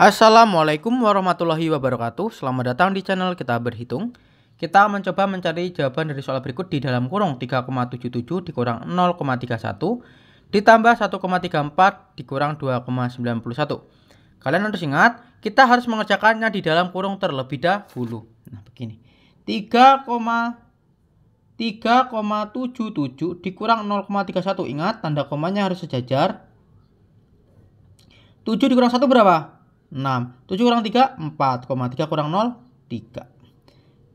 Assalamualaikum warahmatullahi wabarakatuh. Selamat datang di channel kita berhitung. Kita mencoba mencari jawaban dari soal berikut di dalam kurung. 3,77 dikurang 0,31 Ditambah 1,34 dikurang 2,91 Kalian harus ingat kita harus mengerjakannya di dalam kurung terlebih dahulu. Nah begini. 3, 3,77 dikurang 0,31 Ingat tanda komanya harus sejajar. 7 dikurang 1 berapa? 6. 7 kurang 3, 4. 3 kurang 0, 3.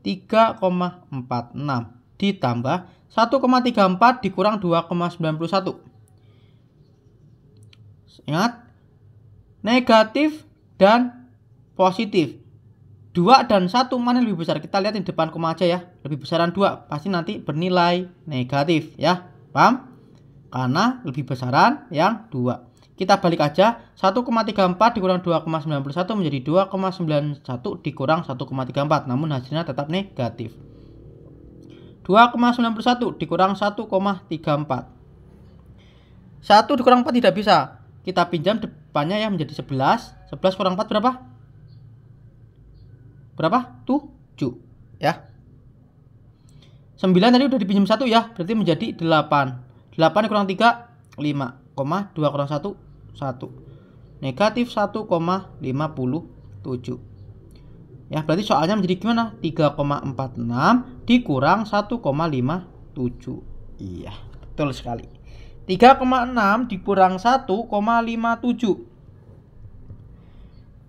3,46 ditambah 1,34 dikurang 2,91. Ingat, negatif dan positif. 2 dan 1 mana lebih besar? Kita lihat di depan koma aja ya. Lebih besaran 2, pasti nanti bernilai negatif ya. Paham? Karena lebih besaran yang 2. Kita balik aja, 1,34 dikurang 2,91 menjadi 2,91 dikurang 1,34. Namun hasilnya tetap negatif. 2,91 dikurang 1,34. 1 dikurang 4 tidak bisa. Kita pinjam depannya ya menjadi 11. 11 kurang 4 berapa? Berapa? 7. Ya. 9 tadi udah dipinjam 1 ya. Berarti menjadi 8. 8 dikurang 3, 5. 2 kurang 1, 1 negatif 1,57 ya berarti soalnya menjadi gimana 3,46 dikurang 1,57 iya betul sekali 3,6 dikurang 1,57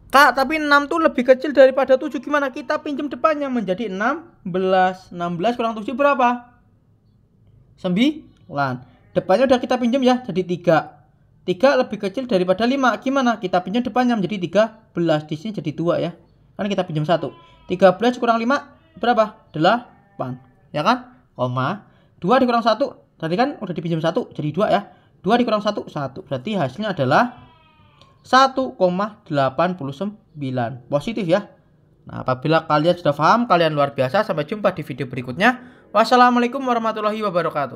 Kak, tapi 6 tuh lebih kecil daripada 7 gimana? Kita pinjam depannya menjadi 16. 16 kurang 7 berapa? 9. Depannya udah kita pinjam ya, jadi 3. 3 lebih kecil daripada 5. Gimana? Kita pinjam depannya menjadi 13. Di sini jadi 2 ya. Kan kita pinjam 1. 13 kurang 5 berapa? 8. Ya kan? Koma. 2 dikurang 1. Tadi kan udah dipinjam 1 jadi 2 ya. 2 dikurang 1 1. Berarti hasilnya adalah 1,89 positif ya. Nah, apabila kalian sudah paham, kalian luar biasa. Sampai jumpa di video berikutnya. Wassalamualaikum warahmatullahi wabarakatuh.